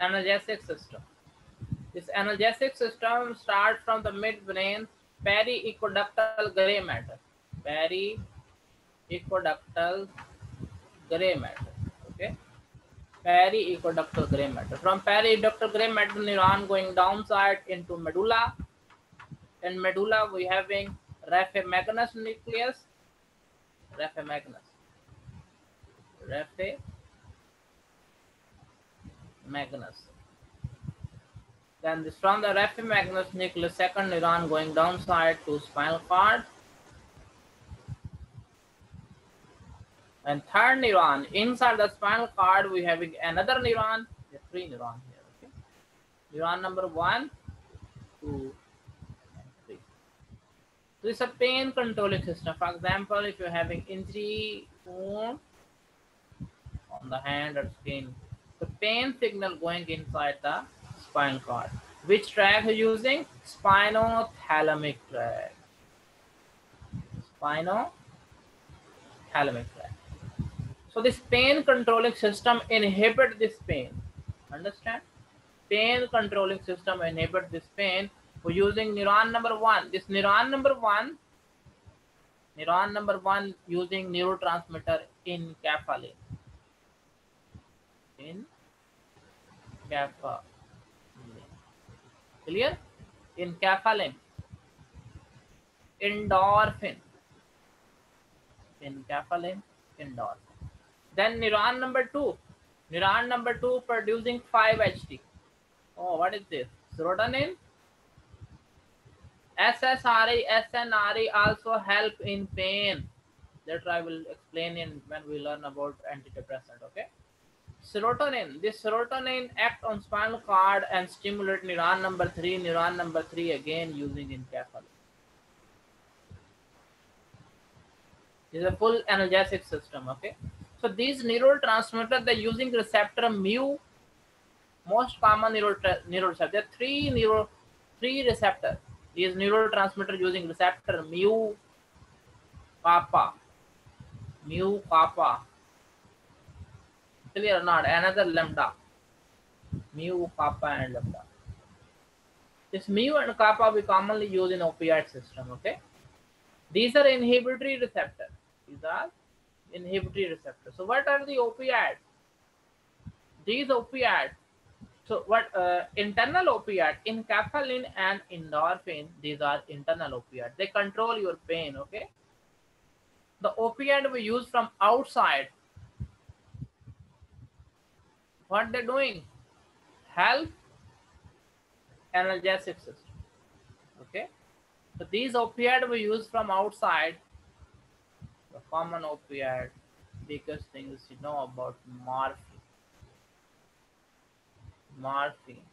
analgesic system. This analgesic system starts from the midbrain periaqueductal gray matter. Periaqueductal gray matter. Okay. Periaqueductal gray matter. From periaqueductal gray matter neuron going downside into medulla. In medulla, we having raphe nucleus. Raphe magnus. Magnus. Then this from the Raphe nucleus, second neuron going downside to spinal cord. And third neuron inside the spinal cord, we having another neuron. Three neuron here. Okay. Neuron number one, two, and three. So it's a pain controlling system. For example, if you're having injury wound on the hand or skin, the pain signal going inside the spinal cord. Which tract are you using? Spinothalamic tract. Spinothalamic tract. So this pain controlling system inhibit this pain. Understand? Pain controlling system inhibit this pain. We're using neuron number one. This neuron number one, neuron number one using neurotransmitter enkephalin. In kappa. Clear? Enkephalin. Endorphin. Enkephalin, endorphin. Then neuron number two. Neuron number two producing 5-HT. Oh, what is this? Serotonin. SSRI, SNRI also help in pain. That I will explain in when we learn about antidepressant. Okay serotonin. This serotonin act on spinal cord and stimulate neuron number three, neuron number three again using enkephalin. This is a full analgesic system, okay? So these neurotransmitters, they're using receptor mu, most common neural neuroreceptor. There are three neuro, three receptor. These neurotransmitter using receptor mu, kappa, mu, kappa, clear or not. Another lambda. Mu kappa and lambda. This mu and kappa we commonly use in opioid system okay? These are inhibitory receptor. These are inhibitory receptors so what are the opioid these opioid so what uh, internal opioid enkephalin and endorphin these are internal opioid. They control your pain okay? The opioid we use from outside what they're doing? Help analgesic system. Okay? So these opioid we use from outside the common opioid biggest things you know about morphine. Morphine.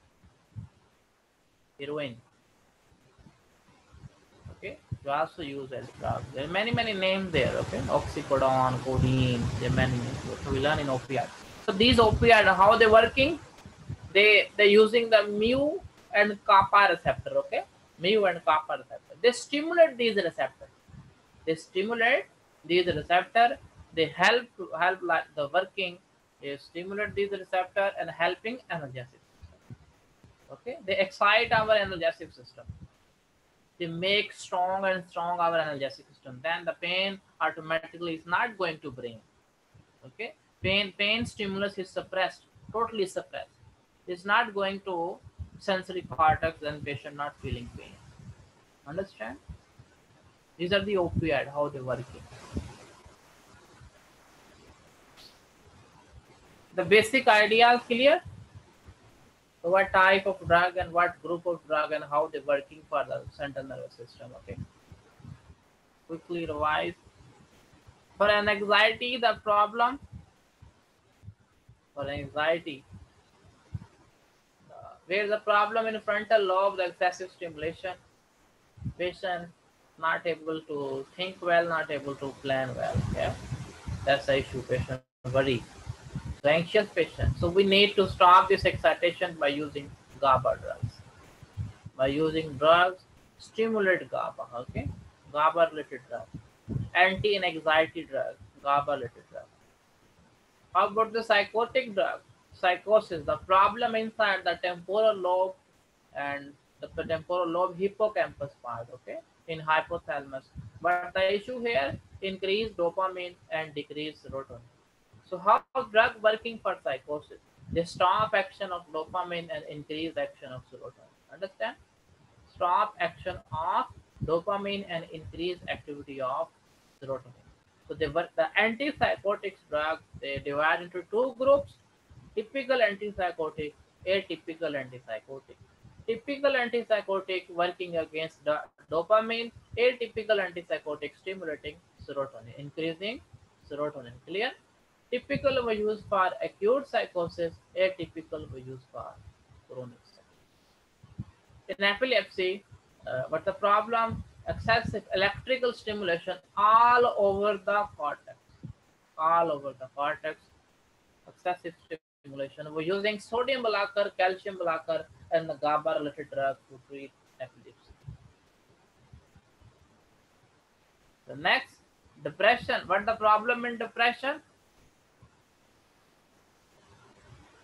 Heroin. Okay? You also use as drugs. There are many many names there okay? Oxycodone codeine there are many names. So we learn in opioid so these opioid, how they working? They they're using the mu and kappa receptor. Okay, mu and kappa receptor. They stimulate these receptors. They stimulate these receptor. They help to help like the working. They stimulate these receptor and helping system. Okay, they excite our analgesic system. They make strong and strong our analgesic system. Then the pain automatically is not going to bring. Okay pain pain stimulus is suppressed totally suppressed. It's not going to sensory cortex and patient not feeling pain. Understand? These are the opioid how they working the basic idea is clear? What type of drug and what group of drug and how they working for the central nervous system okay? Quickly revise. For an anxiety the problem for anxiety. Uh, where the problem in frontal lobe, the excessive stimulation, patient not able to think well, not able to plan well. Yeah, that's the issue. Patient worry. So anxious patient. So we need to stop this excitation by using GABA drugs. By using drugs, stimulate GABA. Okay, GABA related drug, anti-anxiety drug, GABA related drug. How about the psychotic drug? psychosis, the problem inside the temporal lobe and the temporal lobe hippocampus part, okay, in hypothalamus. But the issue here, increase dopamine and decrease serotonin. So how drug working for psychosis? They stop action of dopamine and increase action of serotonin. Understand? Stop action of dopamine and increase activity of serotonin. So they work the antipsychotics drug, they divide into two groups, typical antipsychotic, atypical antipsychotic. Typical antipsychotic working against the dopamine, atypical antipsychotic stimulating serotonin, increasing serotonin. Clear? Typical we use for acute psychosis, atypical we use for chronic psychosis. In epilepsy, uh, the problem excessive electrical stimulation all over the cortex, all over the cortex, excessive stimulation. We're using sodium blocker, calcium blocker, and the GABA related drug to treat epilepsy. The next, depression. What the problem in depression?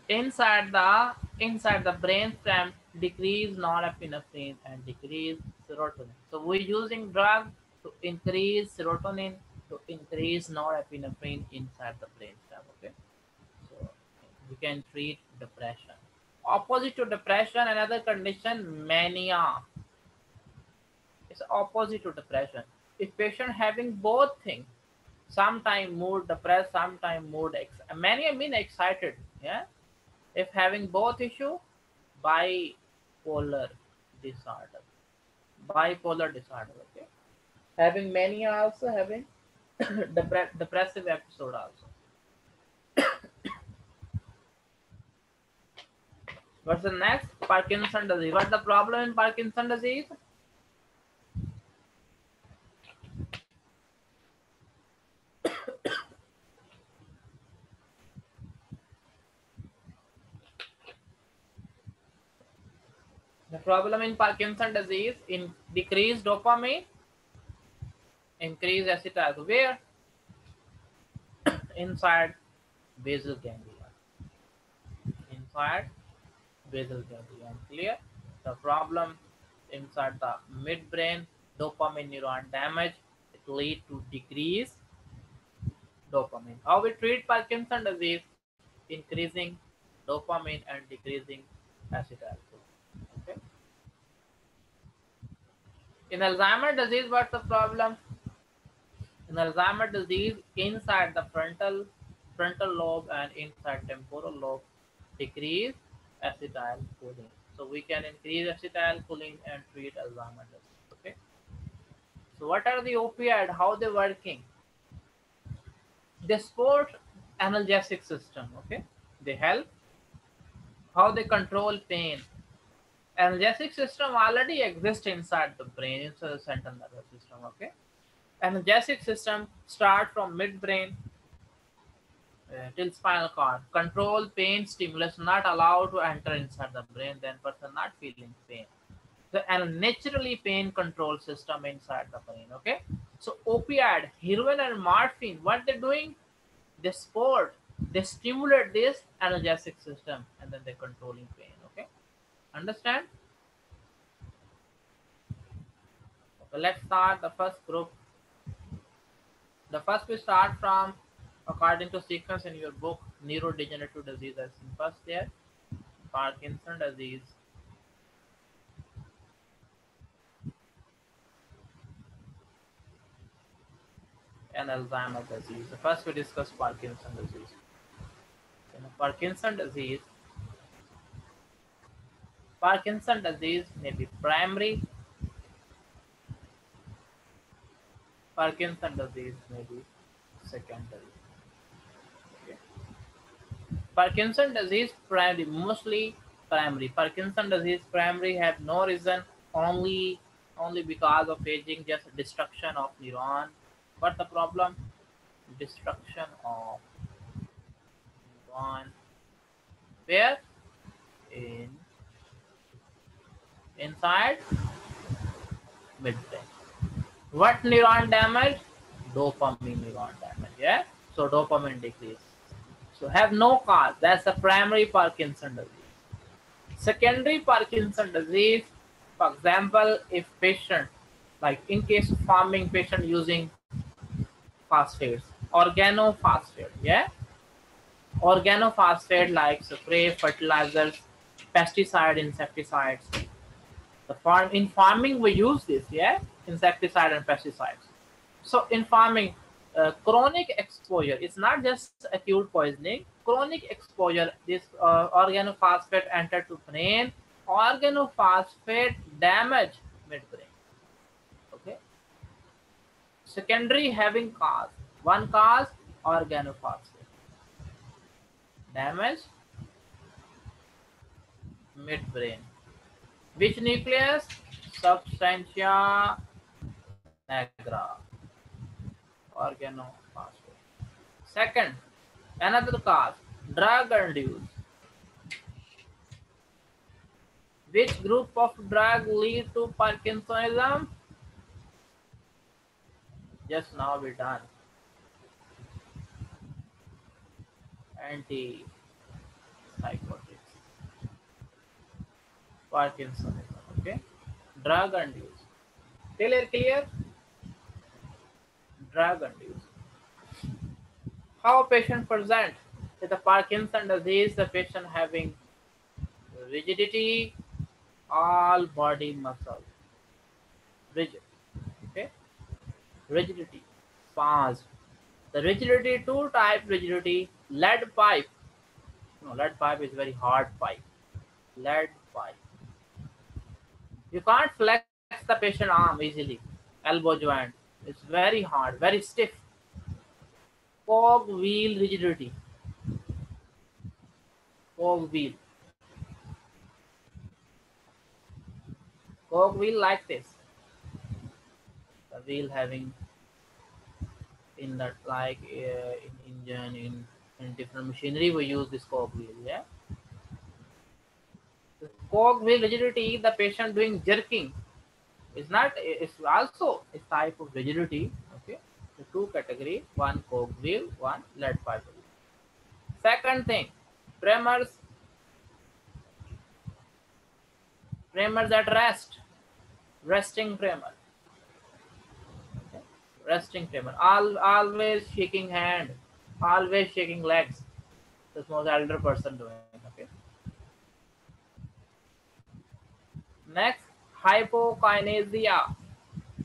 Inside the inside the brain stem decrease norepinephrine and decrease serotonin. So we're using drug to increase serotonin to increase norepinephrine inside the brainstem. Okay, so we can treat depression. Opposite to depression, another condition, mania. It's opposite to depression. If patient having both things, sometime mood depressed, sometime mood ex mania mean excited. Yeah. If having both issue, bipolar disorder. Bipolar disorder okay? Having mania also having depre depressive episode also. What's the next? Parkinson disease. What's the problem in parkinson disease The problem in Parkinson disease in decreased dopamine, increased acetyl where inside basal ganglia. Inside basal ganglia. Clear? The problem inside the midbrain dopamine neuron damage it lead to decrease dopamine. How we treat Parkinson disease? Increasing dopamine and decreasing acetyl. In Alzheimer disease, what's the problem? In Alzheimer disease, inside the frontal frontal lobe and inside temporal lobe decrease acetylcholine. So we can increase acetylcholine and treat Alzheimer disease. Okay. So what are the opioid? How they working? They support analgesic system. Okay. They help. How they control pain analgesic system already exists inside the brain, inside the central nervous system. Okay, analgesic system start from midbrain uh, till spinal cord. Control pain stimulus not allowed to enter inside the brain. Then person not feeling pain. The and naturally pain control system inside the brain. Okay, so opioid, heroin, and morphine. What they're doing? They support, they stimulate this analgesic system, and then they're controlling pain. Understand? Okay, let's start the first group. The first we start from according to sequence in your book, neurodegenerative diseases. First there, Parkinson disease. and Alzheimer's disease. First, we discuss Parkinson disease. In Parkinson disease, Parkinson disease may be primary. Parkinson disease may be secondary. Okay. Parkinson disease primary, mostly primary. Parkinson disease primary have no reason, only only because of aging, just destruction of neuron. What the problem? Destruction of neuron. Where? In inside midbrain. What neuron damage? Dopamine neuron damage. Yeah. So dopamine decrease. So have no cause. That's the primary Parkinson disease. Secondary Parkinson disease, for example, if patient, like in case of farming patient using phosphates, organophosphate, yeah? Organophosphate like spray, fertilizers, pesticide, insecticides. The farm in farming we use this, yeah? Insecticide and pesticides. So in farming, uh, chronic exposure it's not just acute poisoning. Chronic exposure this uh, organophosphate enter to brain organophosphate damage midbrain. Okay? Secondary having cause. One cause organophosphate. Damage midbrain which nucleus substantia nigra organophosphate. Second, another cause, drug induced. Which group of drug lead to Parkinsonism? Just now we done. Anti-psychotics. Parkinsonism, okay? Drug induced. Clear, clear? drug induced. How a patient present with the Parkinson disease, the patient having rigidity, all body muscle, rigid, okay, rigidity, spasm. The rigidity, two type rigidity, lead pipe. No, lead pipe is very hard pipe. Lead pipe. You can't flex the patient arm easily, elbow joint it's very hard, very stiff. Cog wheel rigidity. Cog wheel. Cog wheel like this. The wheel having in that like uh, in engine in, in different machinery we use this cog wheel. Yeah. Cog rigidity. The patient doing jerking. Is not it's also a type of rigidity okay? The two category one cog wheel one lead pipe second thing tremors. Tremors at rest. Resting tremor. Resting tremor. All, always shaking hand. Always shaking legs. This most elder person doing okay next hypokinesia,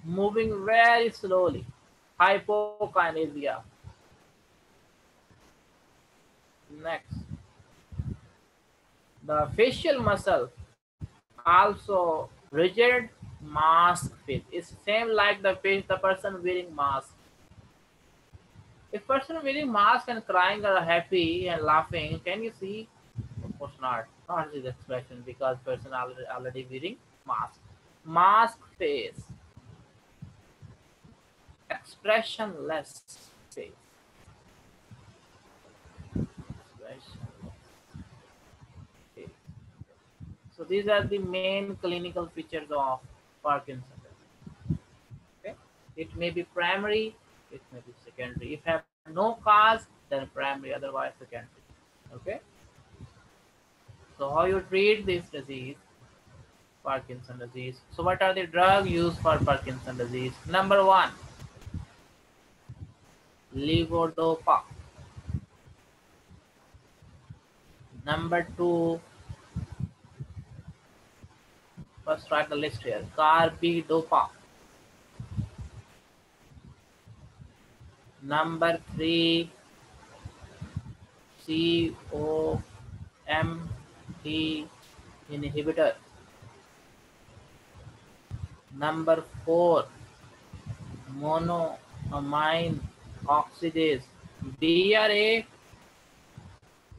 moving very slowly. Hypokinesia. Next, the facial muscle also rigid mask fit. It's same like the face the person wearing mask. If person wearing mask and crying or happy and laughing, can you see? Of course not. Not this expression because person already already wearing mask mask face, expressionless face. So these are the main clinical features of Parkinson's. Okay, it may be primary, it may be secondary. If have no cause, then primary, otherwise secondary. Okay. So how you treat this disease? Parkinson disease. So what are the drugs used for Parkinson disease? Number one, levodopa. Number two, first write the list here, carbidopa. Number three, COMT inhibitor. Number four, monoamine oxidase. DRA,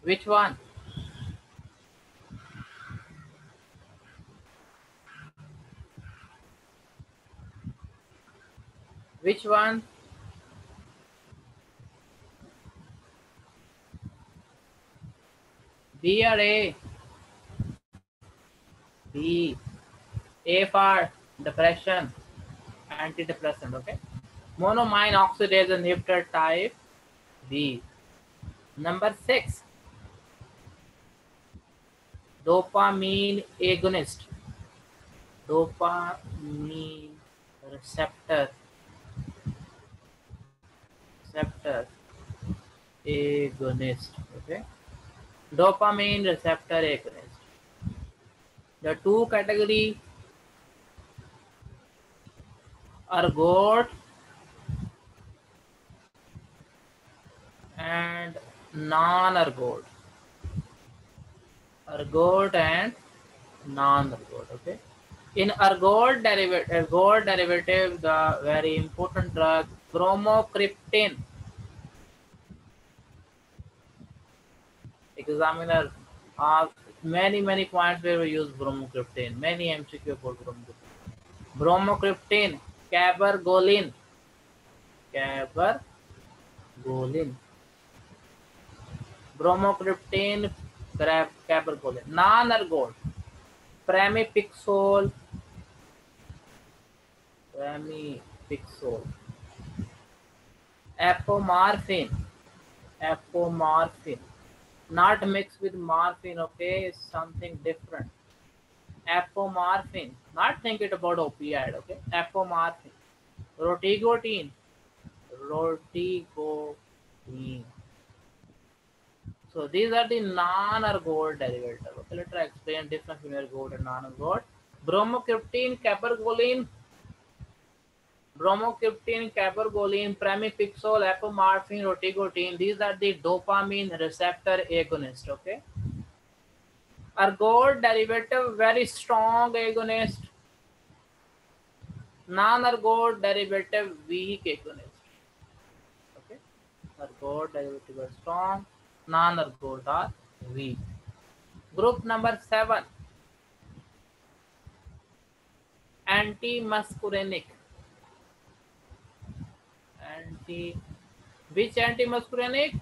which one? Which one? BRA. B. A for depression, antidepressant, okay? Monoamine oxidase inhibitor type B. Number six, dopamine agonist. Dopamine receptor. Receptor agonist. Okay. Dopamine receptor agonist. The two category ergot and non-ergot. Ergot and non-ergot. Okay. In ergot derivative, ergot uh, derivative, the very important drug bromocriptine. Examiner asked many many points where we use bromocriptine. Many MCQ about bromocriptine. Bromocriptine, cabergoline, cabergoline bromocriptine, cabergoline, non-ergot, pramipixole, pramipixole, apomorphine, apomorphine, not mixed with morphine, okay, it's something different. Apomorphine, not think it about opioid, okay, apomorphine, rotigotine, rotigotine. So these are the non-ergot derivative. Okay, let us explain difference between ergot and non-ergot. Bromocriptine, cabergoline, bromocriptine, cabergoline, pramipixole, apomorphine, rotigotine. These are the dopamine receptor agonist. Okay. Ergot derivative, very strong agonist. Non-ergot derivative, weak agonist. Okay. Ergot derivative are strong non-ergot are weak. Group number seven, anti-muscarinic. Anti, which anti-muscarinic?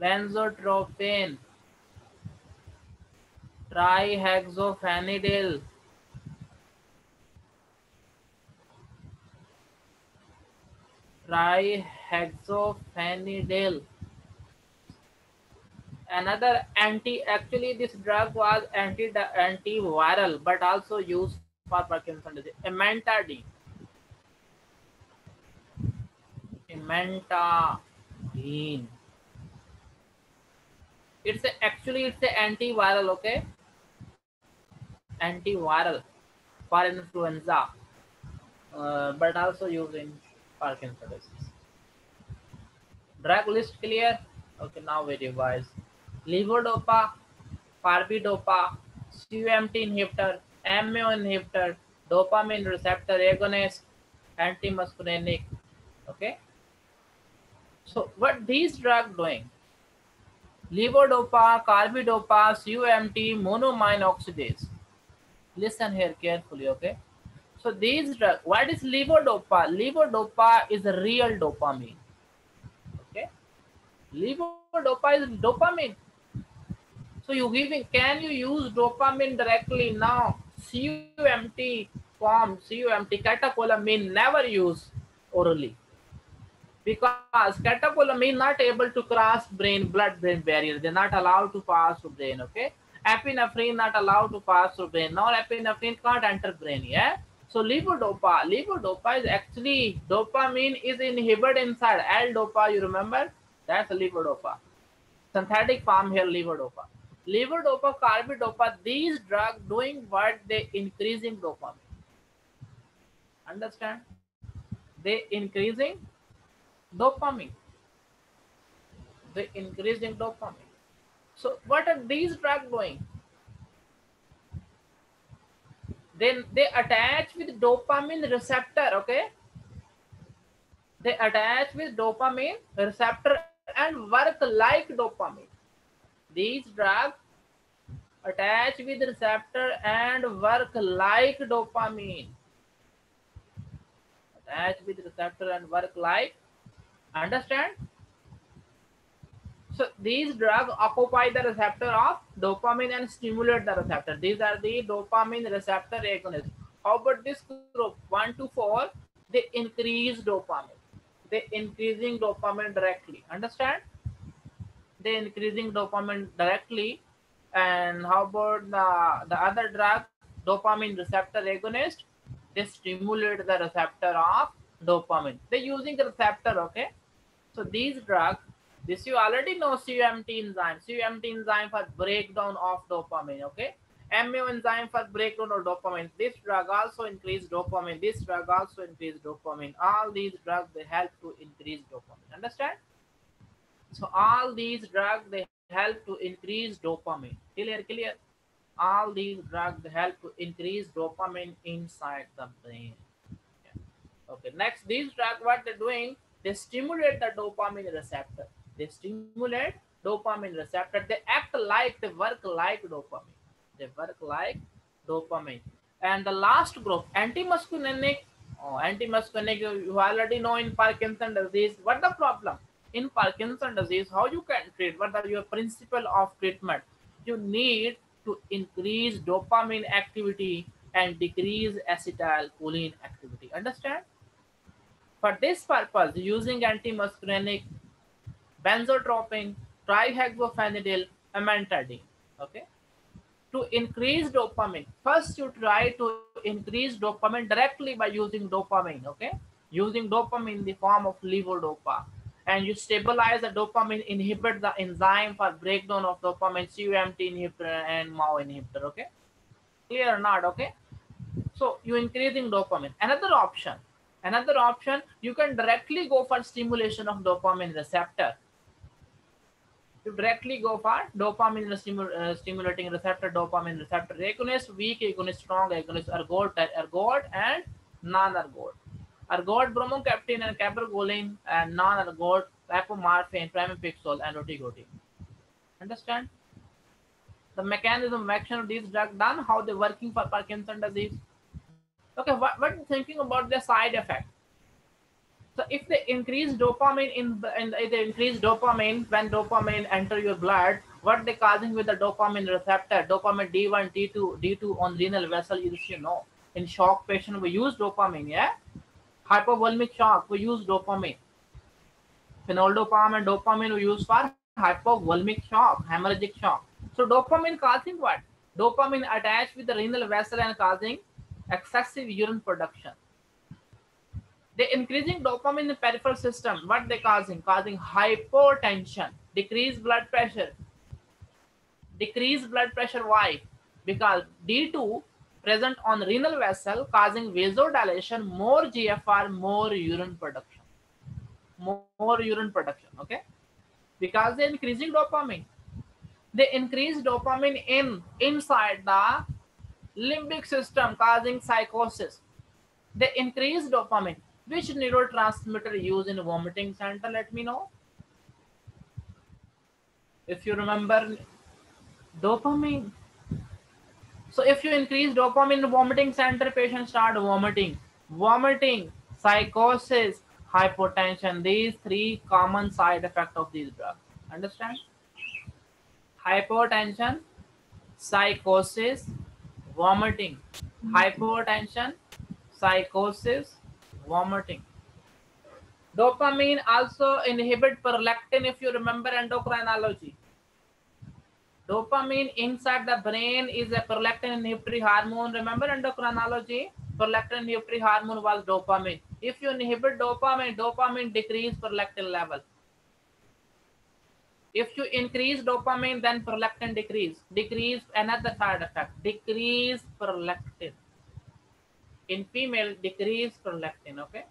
Benzotropine, trihexyphenidyl. trihexyphenidyl another anti actually this drug was anti antiviral but also used for parkinson disease amantadine amantadine it's a, actually it's a antiviral okay antiviral for influenza uh, but also used in Parkinson disease. Drug list clear? Okay, now we revise. Levodopa carbidopa C M T inhibitor M O inhibitor dopamine receptor agonist anti muscarinic okay so what this drug doing levodopa carbidopa C U M T monoamine oxidase listen here carefully okay so this drug what is levodopa levodopa is real dopamine okay levodopa is dopamine So you giving, can you use dopamine directly now? CUMT form, CUMT, catecholamine never use orally. Because catecholamine not able to cross brain, blood-brain barrier. They're not allowed to pass through brain, okay? Epinephrine not allowed to pass through brain. Now epinephrine can't enter brain, yeah? So levodopa, levodopa is actually dopamine is inhibited inside L-dopa. You remember? That's levodopa. Synthetic form here levodopa. Levodopa, carbidopa. These drugs doing what they increasing dopamine. Understand? They increasing dopamine. They increasing dopamine. So what are these drugs doing? then they attach with dopamine receptor okay they attach with dopamine receptor and work like dopamine these drugs attach with receptor and work like dopamine attach with receptor and work like understand so these drugs occupy the receptor of dopamine and stimulate the receptor. These are the dopamine receptor agonists. How about this group? One to four, they increase dopamine. They increasing dopamine directly. Understand? They increasing dopamine directly. And how about the, the other drug, dopamine receptor agonist? They stimulate the receptor of dopamine. They're using the receptor, okay? So these drugs, this you already know CUMT enzyme. CUMT enzyme for breakdown of dopamine, okay? MAO enzyme for breakdown of dopamine. This drug also increase dopamine. This drug also increase dopamine. All these drugs they help to increase dopamine. Understand? So all these drugs they help to increase dopamine. Clear, clear. All these drugs help to increase dopamine inside the brain. Okay. Next, these drugs what they're doing, they stimulate the dopamine receptor. They stimulate dopamine receptor. They act like they work like dopamine they work like dopamine. And the last group, antimuscarinic. Oh, antimuscarinic, you already know in Parkinson disease. What the problem? In Parkinson disease, how you can treat? What are your principle of treatment? You need to increase dopamine activity and decrease acetylcholine activity. Understand? For this purpose, using antimuscarinic, benzotropine, trihexyphenidyl, amantadine. Okay to increase dopamine first you try to increase dopamine directly by using dopamine okay using dopamine in the form of levodopa and you stabilize the dopamine inhibit the enzyme for breakdown of dopamine CUMT inhibitor and MAO inhibitor okay? Clear or not okay? So you increasing dopamine. Another option another option you can directly go for stimulation of dopamine receptor. To directly go for dopamine uh, stimulating receptor, dopamine receptor agonist, weak agonist, strong agonist, ergot, ergot, and non-ergot. Ergot, bromocriptine, and cabergoline, and non-ergot, apomorphine, pramipexole, and rotigotine. Understand? The mechanism of action of these drugs done, how they're working for Parkinson disease. Okay, what, what thinking about the side effect? So if they increase dopamine in, in if they increase dopamine when dopamine enter your blood, what they causing with the dopamine receptor, dopamine D1, D2, D2 on renal vessel, you should know. In shock patient, we use dopamine, yeah? Hypovolemic shock, we use dopamine. Phenoldopa and dopamine we use for hypovolemic shock, hemorrhagic shock. So dopamine causing what? Dopamine attached with the renal vessel and causing excessive urine production they increasing dopamine in the peripheral system. What they causing? Causing hypotension, decreased blood pressure. Decreased blood pressure. Why? Because D2 present on renal vessel causing vasodilation, more GFR, more urine production. More, more urine production. Okay. Because they're increasing dopamine. They increase dopamine in inside the limbic system causing psychosis. They increase dopamine which neurotransmitter used in vomiting center? Let me know. If you remember dopamine. So if you increase dopamine vomiting center, patients start vomiting. Vomiting, psychosis, hypotension. These three common side effects of these drugs. Understand? Hypotension, psychosis, vomiting. Hypotension, psychosis, vomiting. Dopamine also inhibit prolactin if you remember endocrinology. Dopamine inside the brain is a prolactin inhibitory hormone. Remember endocrinology? Prolactin inhibitory hormone was dopamine. If you inhibit dopamine, dopamine decrease prolactin level. If you increase dopamine, then prolactin decrease. Decrease another side effect. Decrease prolactin in female decrease prolactin okay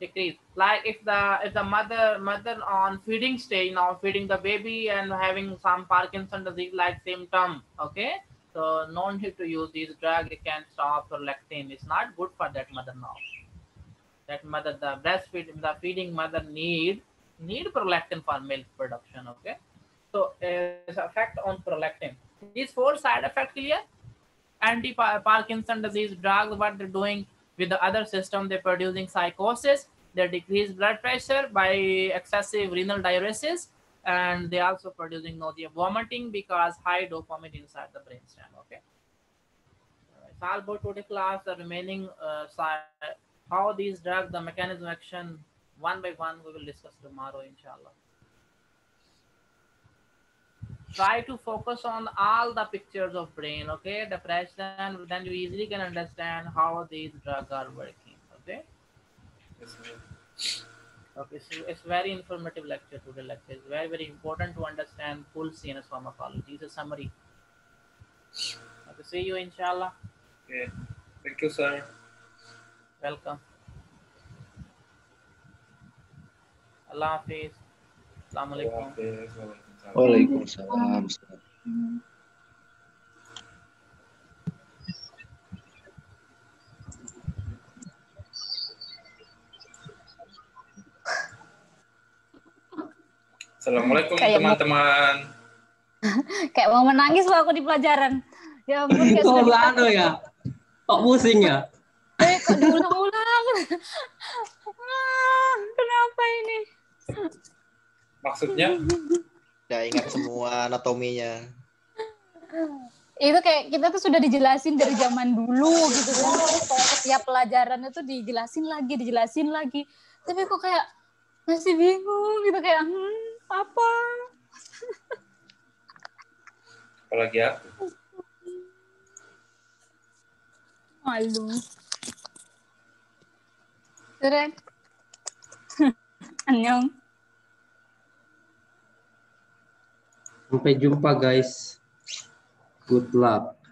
decrease like if the if the mother mother on feeding stage now feeding the baby and having some parkinson disease like symptom okay? So no need to use these drug. It can stop prolactin it's not good for that mother now. That mother the breastfeeding the feeding mother need need prolactin for milk production okay? So it's effect on prolactin. These four side effects clear? anti-Parkinson disease drugs, what they're doing with the other system, they're producing psychosis, they decrease blood pressure by excessive renal diuresis, and they also producing nausea, vomiting because high dopamine inside the brainstem. Okay. That's all about today class. The remaining uh, how these drugs, the mechanism action, one by one, we will discuss tomorrow, inshallah. Try to focus on all the pictures of brain, okay? Present, then you easily can understand how these drugs are working, okay? Okay, so it's very informative lecture today. Lecture It's very very important to understand full CNS pharmacology. It's a summary. Okay, see you inshallah. Okay. Thank you, sir. Welcome. Allah Hafiz. Assalamu alaikum. Waalaikumsalam. Assalamualaikum teman-teman. Kayak mau menangis loh aku di pelajaran. Ya ampun, kayak sudah anu ditakut. ya? Kok pusing ya? Eh, kok diulang-ulang? Ah, kenapa ini? Maksudnya Udah ingat semua anatominya. Itu kayak kita tuh sudah dijelasin dari zaman dulu gitu kan. Kayak setiap pelajaran itu dijelasin lagi, dijelasin lagi. Tapi kok kayak masih bingung gitu kayak hmm, apa? apalagi aku. Malu. Terus Annyeong. Sampai jumpa guys. Good luck.